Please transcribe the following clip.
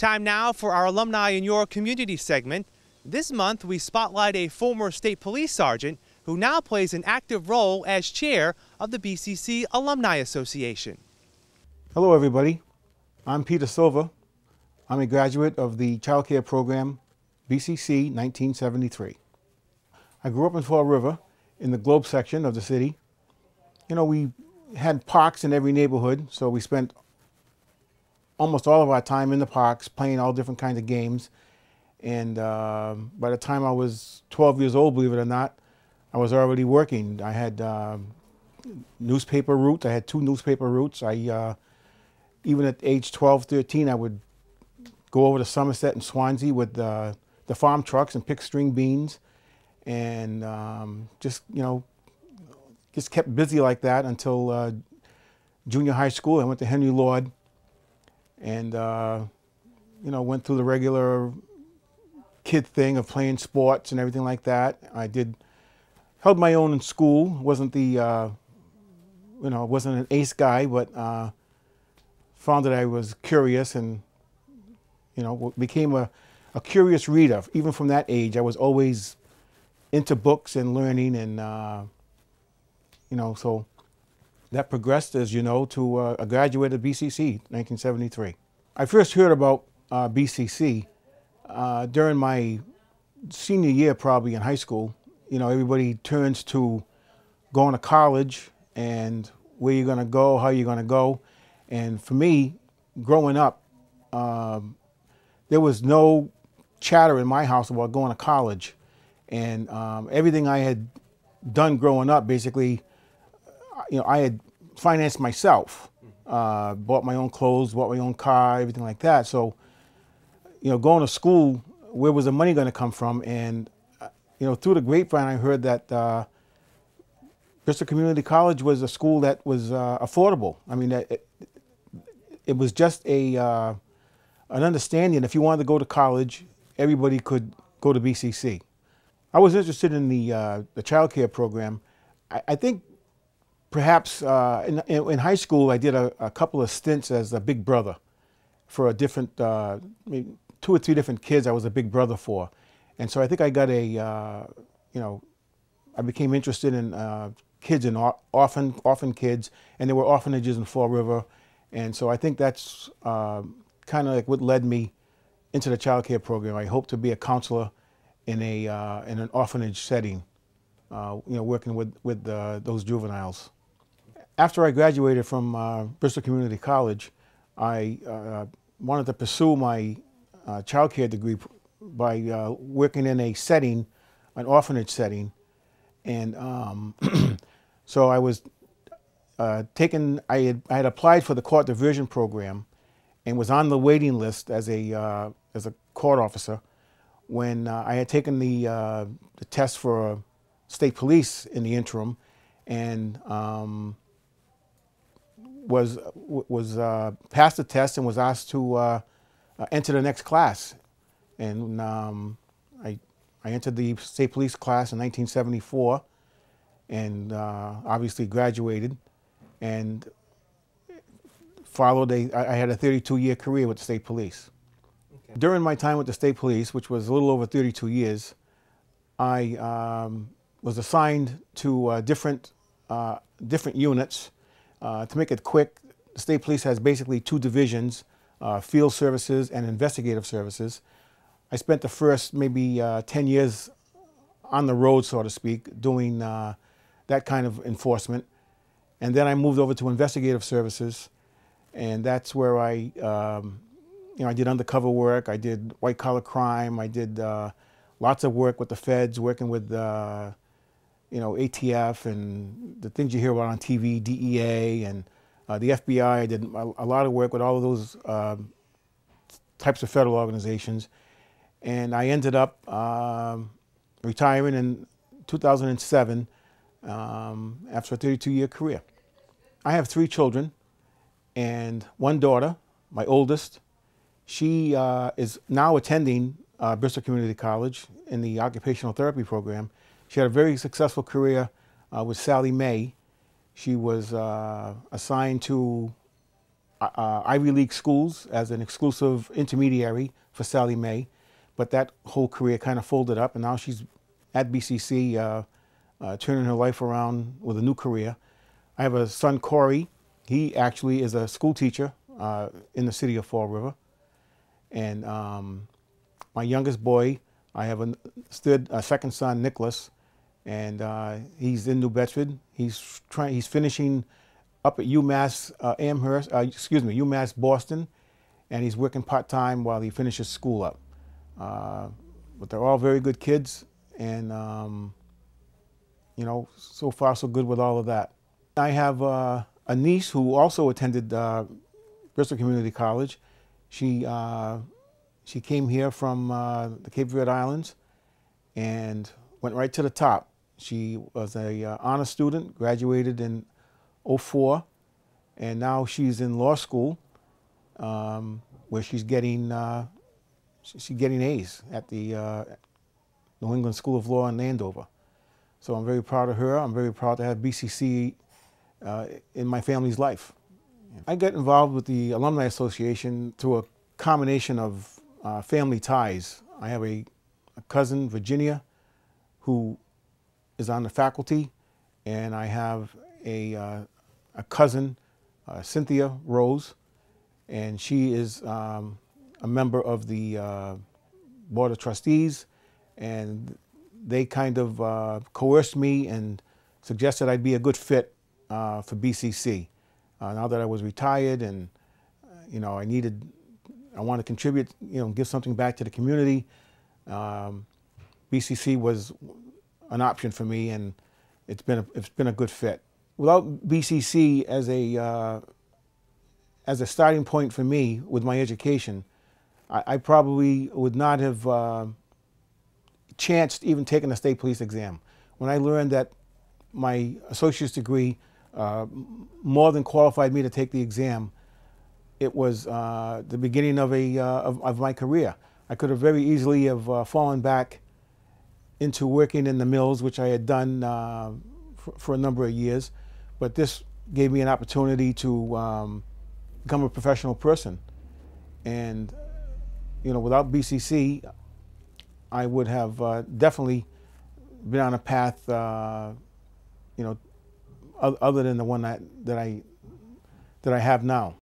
Time now for our Alumni in Your Community segment. This month, we spotlight a former state police sergeant who now plays an active role as chair of the BCC Alumni Association. Hello, everybody. I'm Peter Silva. I'm a graduate of the Child Care Program, BCC 1973. I grew up in Fall River in the Globe section of the city. You know, we had parks in every neighborhood, so we spent almost all of our time in the parks playing all different kinds of games. And uh, by the time I was 12 years old, believe it or not, I was already working. I had uh, newspaper routes. I had two newspaper routes. I uh, even at age 12, 13, I would go over to Somerset and Swansea with uh, the farm trucks and pick string beans, and um, just you know, just kept busy like that until uh, junior high school. I went to Henry Lord and uh, you know went through the regular kid thing of playing sports and everything like that. I did held my own in school. wasn't the uh, you know wasn't an ace guy, but uh, found that I was curious and you know became a, a curious reader. Even from that age, I was always into books and learning and uh, you know so that progressed, as you know, to uh, a graduate of BCC, 1973. I first heard about uh, BCC uh, during my senior year, probably in high school. You know, everybody turns to going to college and where you're going to go, how you're going to go. And for me, growing up, um, there was no chatter in my house about going to college. And um, everything I had done growing up, basically, you know, I had financed myself, uh, bought my own clothes, bought my own car, everything like that. So, you know, going to school, where was the money going to come from? And, uh, you know, through the grapevine, I heard that uh, Bristol Community College was a school that was uh, affordable. I mean, it, it was just a uh, an understanding. If you wanted to go to college, everybody could go to BCC. I was interested in the uh, the child care program. I, I think perhaps uh, in, in, high school, I did a, a, couple of stints as a big brother for a different, uh, two or three different kids I was a big brother for. And so I think I got a, uh, you know, I became interested in uh, kids and orphan, orphan kids, and there were orphanages in Fall River. And so I think that's um, kind of like what led me into the child care program. I hope to be a counselor in, a, uh, in an orphanage setting, uh, you know, working with, with those juveniles. After I graduated from uh, Bristol Community College, I uh, wanted to pursue my uh, child care degree by uh, working in a setting, an orphanage setting. And um, so I was uh, taken, I had, I had applied for the court diversion program and was on the waiting list as a, uh, as a court officer when uh, I had taken the, uh, the test for state police in the interim and um, was was uh, passed the test and was asked to uh, uh, enter the next class, and um, I I entered the state police class in 1974, and uh, obviously graduated, and followed a I had a 32 year career with the state police. Okay. During my time with the state police, which was a little over 32 years, I um, was assigned to uh, different uh, different units uh, to make it quick, the state police has basically two divisions, uh, field services and investigative services. I spent the first maybe uh, 10 years on the road, so to speak, doing uh, that kind of enforcement. And then I moved over to investigative services, and that's where I, um, you know, I did undercover work, I did white collar crime, I did lots of work with the feds, working with uh, you know, ATF and the things you hear about on TV, DEA and uh, the FBI. I did a, lot of work with all of those um, types of federal organizations. And I ended up um, retiring in 2007 um, after a 32 year career. I have three children and one daughter, my oldest. She uh, is now attending uh, Bristol Community College in the occupational therapy program she had a very successful career uh, with Sallie Mae. She was uh, assigned to uh, Ivy League schools as an exclusive intermediary for Sallie Mae, but that whole career kind of folded up, and now she's at BCC, uh, uh, turning her life around with a new career. I have a son, Corey. He actually is a school teacher uh, in the city of Fall River. And um, my youngest boy, I have a, stood, a second son, Nicholas, and uh, he's in New Bedford. He's trying. He's finishing up at UMass uh, Amherst. Uh, excuse me, UMass Boston, and he's working part time while he finishes school up. Uh, but they're all very good kids, and um, you know, so far so good with all of that. I have uh, a niece who also attended uh, Bristol Community College. She she came here from the Cape Verde Islands and went right to the top. She was a uh, honor student, graduated in 04, and now she's in law school, um, where she's getting uh, she's getting A's at the uh, New England School of Law in Andover. So I'm very proud of her. I'm very proud to have BCC uh, in my family's life. I got involved with the Alumni Association through a combination of uh, family ties. I have a, a, cousin, Virginia, who is on the faculty, and I have a, uh, a cousin, uh, Cynthia Rose, and she is um, a member of the uh, Board of Trustees, and they kind of uh, coerced me and suggested I'd be a good fit uh, for BCC. Uh, now that I was retired and, you know, I needed, I want to contribute, you know, give something back to the community. Um, BCC was an option for me, and it's been a, it's been a good fit. Without BCC as a uh, as a starting point for me with my education, I, I probably would not have uh, chanced even taking a state police exam. When I learned that my associate's degree uh, more than qualified me to take the exam. It was uh, the beginning of, a, uh, of, of, my career. I could have very easily have uh, fallen back into working in the mills, which I had done uh, for, for, a number of years, but this gave me an opportunity to um, become a professional person. And, you know, without BCC, I would have uh, definitely been on a path, you know, other than the one that, that I that I have now.